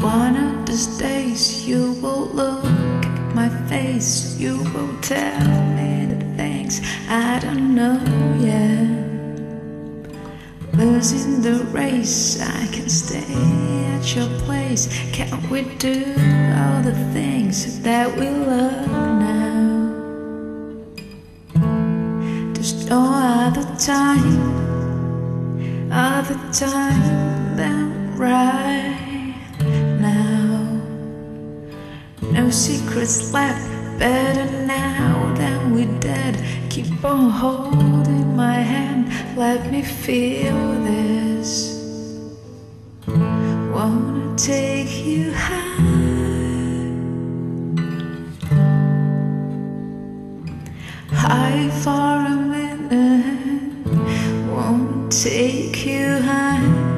One of these days you will look at my face, you will tell me the things I don't know yet. Losing the race, I can stay at your place. Can we do all the things that we love now? There's no other time, other time than right secrets left, better now than we did. Keep on holding my hand, let me feel this. Wanna take you high, high for a minute. Wanna take you high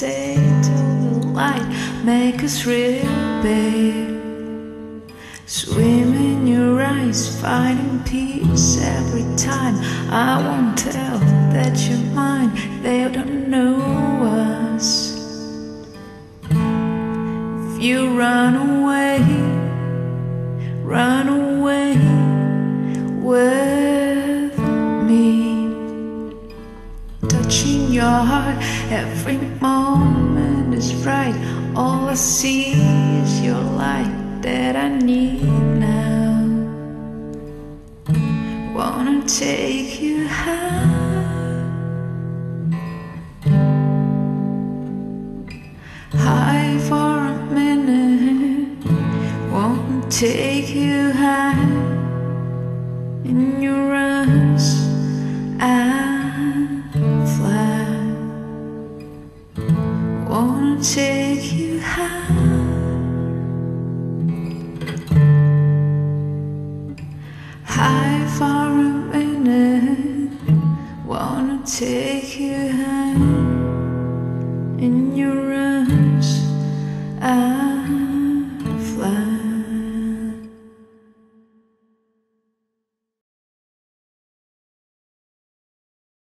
stay till the light make us real, babe? Swim in your eyes, finding peace every time. I won't tell that you're mine. They don't know us. If you run away, run away with me. Touching your heart every moment is right. All I see that I need now. Wanna take you high, high for a minute. Wanna take you high in your arms. I'll fly. Wanna take you. High take your hand in your arms.